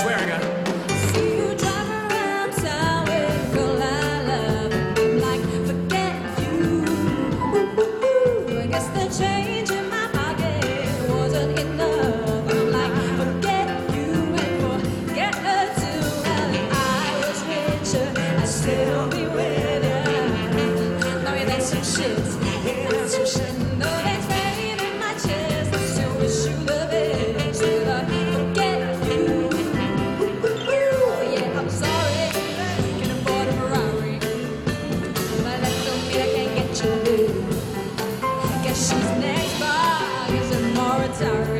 swearing at. tower